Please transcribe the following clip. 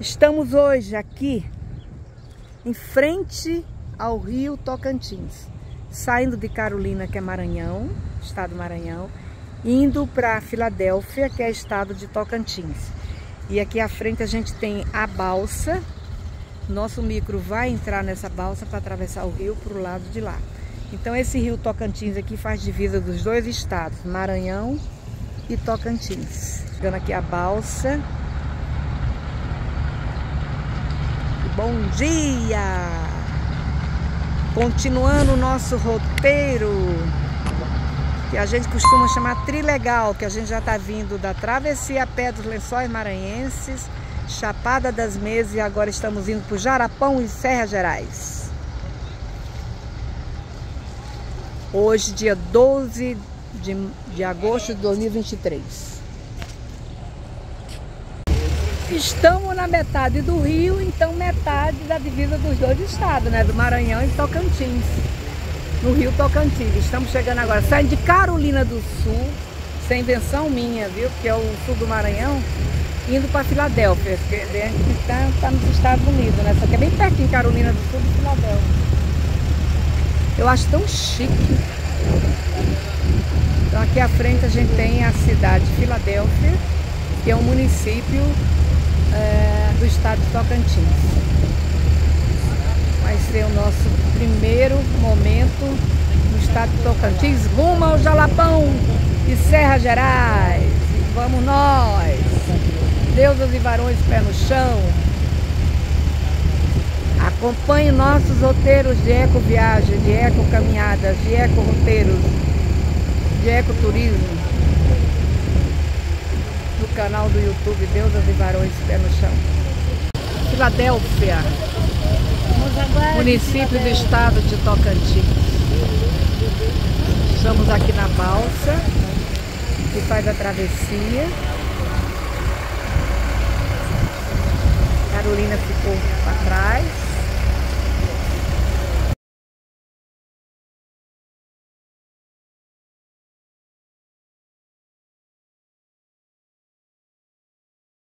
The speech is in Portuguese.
Estamos hoje aqui em frente ao rio Tocantins, saindo de Carolina, que é Maranhão, estado do Maranhão, indo para Filadélfia, que é estado de Tocantins. E aqui à frente a gente tem a balsa. Nosso micro vai entrar nessa balsa para atravessar o rio para o lado de lá. Então esse rio Tocantins aqui faz divisa dos dois estados, Maranhão e Tocantins. Chegando aqui a balsa. Bom dia! Continuando o nosso roteiro, que a gente costuma chamar Trilegal, que a gente já está vindo da travessia pé dos lençóis maranhenses, Chapada das Mesas e agora estamos indo para o Jarapão e Serra Gerais. Hoje, dia 12 de, de agosto de 2023. Estamos na metade do rio, então metade da divisa dos dois estados, né? Do Maranhão e Tocantins. No rio Tocantins. Estamos chegando agora, saindo de Carolina do Sul, sem invenção minha, viu? Que é o sul do Maranhão, indo para Filadélfia, que está tá nos Estados Unidos, né? Só que é bem perto em Carolina do Sul de Filadélfia. Eu acho tão chique. Então aqui à frente a gente tem a cidade de Filadélfia, que é um município é, do estado de Tocantins. Vai ser o nosso primeiro momento no estado de Tocantins, rumo ao Jalapão e Serra Gerais. Vamos nós! Deusas e varões pé no chão. Acompanhe nossos roteiros de eco viagem, de eco caminhadas, de eco roteiros, de eco turismo no canal do YouTube Deusas e Varões Pé no Chão. Filadélfia, município do estado de Tocantins. Estamos aqui na balsa, que faz a travessia. Carolina ficou para trás.